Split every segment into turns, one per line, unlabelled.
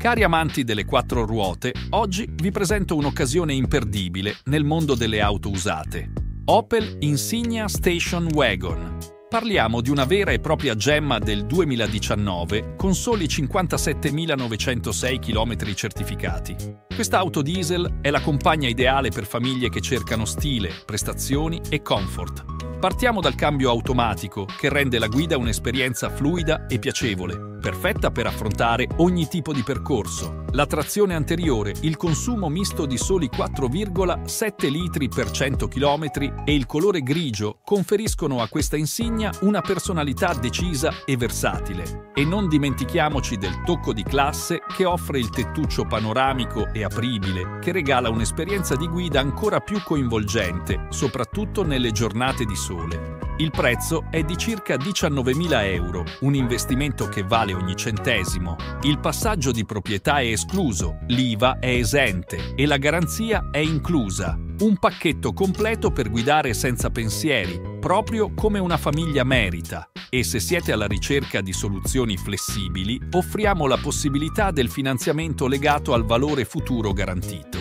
Cari amanti delle quattro ruote, oggi vi presento un'occasione imperdibile nel mondo delle auto usate. Opel Insignia Station Wagon. Parliamo di una vera e propria gemma del 2019 con soli 57.906 km certificati. Questa auto diesel è la compagna ideale per famiglie che cercano stile, prestazioni e comfort. Partiamo dal cambio automatico, che rende la guida un'esperienza fluida e piacevole, perfetta per affrontare ogni tipo di percorso. La trazione anteriore, il consumo misto di soli 4,7 litri per 100 km e il colore grigio conferiscono a questa insignia una personalità decisa e versatile. E non dimentichiamoci del tocco di classe che offre il tettuccio panoramico e apribile, che regala un'esperienza di guida ancora più coinvolgente, soprattutto nelle giornate di sole. Il prezzo è di circa 19.000 euro, un investimento che vale ogni centesimo. Il passaggio di proprietà è escluso, l'IVA è esente e la garanzia è inclusa. Un pacchetto completo per guidare senza pensieri, proprio come una famiglia merita. E se siete alla ricerca di soluzioni flessibili, offriamo la possibilità del finanziamento legato al valore futuro garantito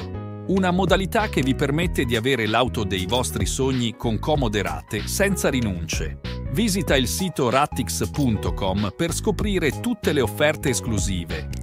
una modalità che vi permette di avere l'auto dei vostri sogni con comode rate, senza rinunce. Visita il sito rattix.com per scoprire tutte le offerte esclusive